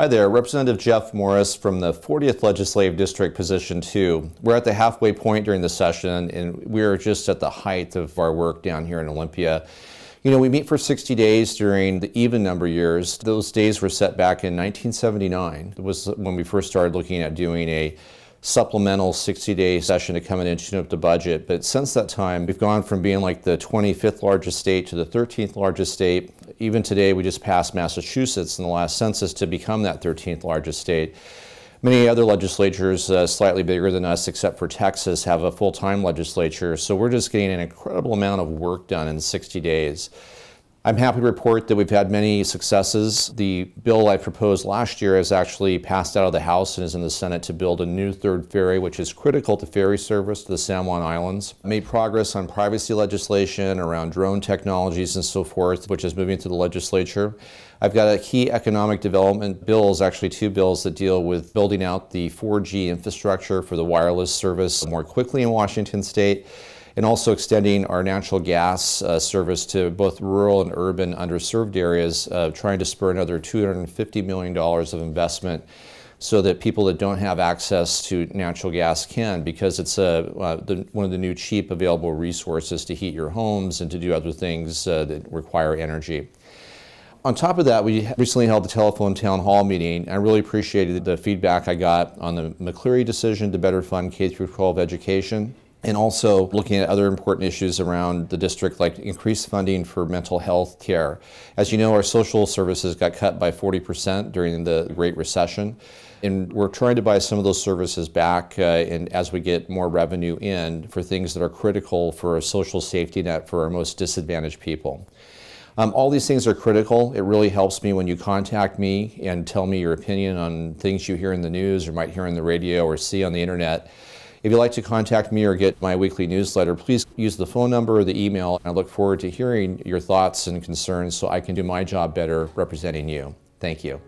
Hi there, Representative Jeff Morris from the 40th Legislative District, Position 2. We're at the halfway point during the session, and we're just at the height of our work down here in Olympia. You know, we meet for 60 days during the even number years. Those days were set back in 1979. It was when we first started looking at doing a supplemental 60-day session to come in and tune up the budget. But since that time, we've gone from being like the 25th largest state to the 13th largest state. Even today, we just passed Massachusetts in the last census to become that 13th largest state. Many other legislatures, uh, slightly bigger than us, except for Texas, have a full-time legislature. So we're just getting an incredible amount of work done in 60 days. I'm happy to report that we've had many successes. The bill I proposed last year has actually passed out of the House and is in the Senate to build a new third ferry, which is critical to ferry service to the San Juan Islands. Made progress on privacy legislation around drone technologies and so forth, which is moving to the legislature. I've got a key economic development bills, actually two bills that deal with building out the 4G infrastructure for the wireless service more quickly in Washington state and also extending our natural gas uh, service to both rural and urban underserved areas, uh, trying to spur another $250 million of investment so that people that don't have access to natural gas can because it's a, uh, the, one of the new cheap available resources to heat your homes and to do other things uh, that require energy. On top of that, we recently held the telephone town hall meeting. I really appreciated the feedback I got on the McCleary decision to better fund K-12 education and also looking at other important issues around the district like increased funding for mental health care. As you know, our social services got cut by 40% during the Great Recession. And we're trying to buy some of those services back uh, and as we get more revenue in for things that are critical for a social safety net for our most disadvantaged people. Um, all these things are critical. It really helps me when you contact me and tell me your opinion on things you hear in the news or might hear on the radio or see on the internet. If you'd like to contact me or get my weekly newsletter, please use the phone number or the email. I look forward to hearing your thoughts and concerns so I can do my job better representing you. Thank you.